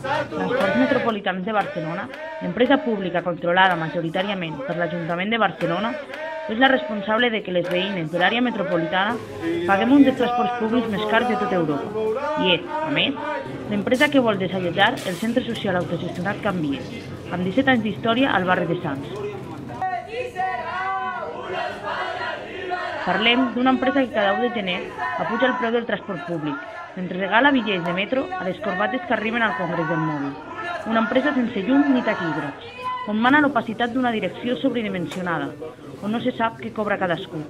Transports Metropolitans de Barcelona, empresa pública controlada majoritàriament per l'Ajuntament de Barcelona, és la responsable de que les veïnes de l'àrea metropolitana paguem un dels transports públics més cars de tota Europa. I és, a més, l'empresa que vol desallotjar el centre social autogestionat Can Vies, amb 17 anys d'història al barri de Sants. Parlem d'una empresa que cada 1 de gener apuja el preu del transport públic, mentre regala bitllets de metro a les corbates que arriben al Congrés del Mòbil. Una empresa sense llum ni taquígrafs, on mana l'opacitat d'una direcció sobredimensionada, on no se sap què cobra cadascú.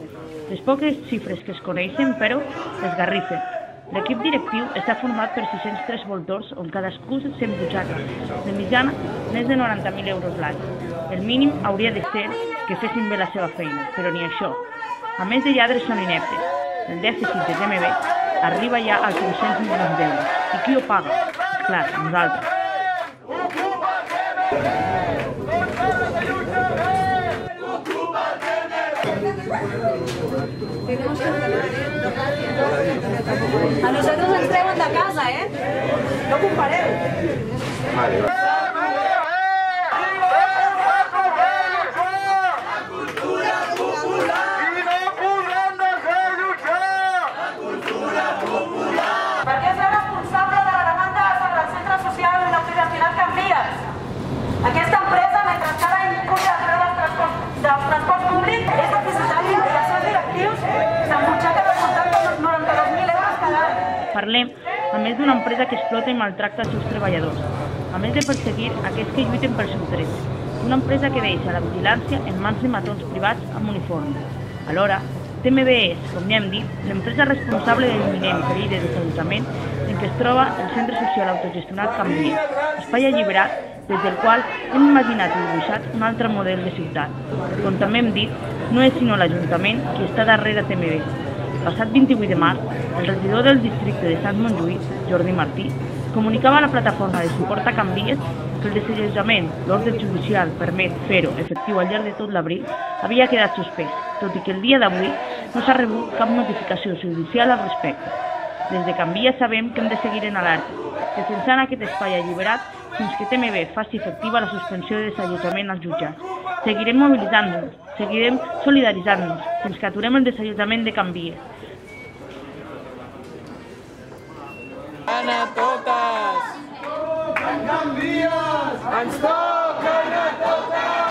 Les poques xifres que es coneixen, però, esgarrifen. L'equip directiu està format per 603 voltors on cadascú s'embutxaca, de mitjana més de 90.000 euros l'any. El mínim hauria de ser que fessin bé la seva feina, però ni això. A més de lladres són ineptes. El dèficit de TMB arriba ja als 500 milions d'euros. I qui ho paga? Clar, nosaltres. A nosotros ens treuen de casa, eh? No compareu. Per què és la responsable de la demanda sobre el centre social no privacionat Can Vies? Aquesta empresa, mentre cada any puja el preu dels transports, dels transports públics, és deficitària i els seus directius s'embutxaquen al voltant de 92.000 euros cada any. Parlem, a més d'una empresa que explota i maltracta els seus treballadors, a més de perseguir aquells que lluiten pels seus drets. Una empresa que deixa la vigilància en mans de matons privats amb uniforme. Alhora, TMB és, com ja hem dit, l'empresa responsable de l'imminent perill de desallotjament en què es troba el centre social autogestionat Can Vies, espai alliberat des del qual hem imaginat i dibuixat un altre model de ciutat. Com també hem dit, no és sinó l'Ajuntament qui està darrere TMB. El passat 28 de març, el regidor del districte de Sant Montjuïc, Jordi Martí, comunicava a la plataforma de suport a Can Vies que el desallotjament, l'ordre judicial permet fer-ho efectiu al llarg de tot l'abril, havia quedat suspès, tot i que el dia d'avui no s'ha rebut cap notificació judicial al respecte. Des de Can Vies sabem que hem de seguir en alerta, defensant aquest espai alliberat fins que TMB faci efectiva la suspensió de desallotjament als jutjats. Seguirem mobilitzant-nos, seguirem solidaritzant-nos, fins que aturem el desallotjament de Can Vies. Ana totes! Ens toquen a totes!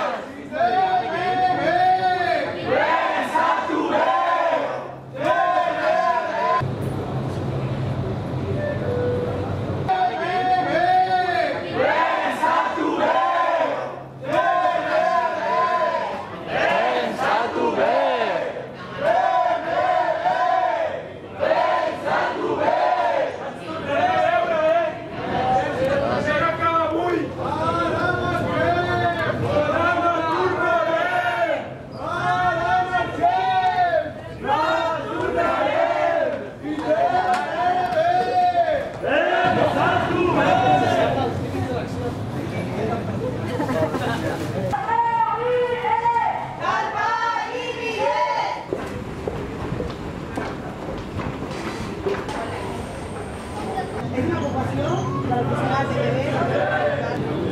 Es una ocupación para los que se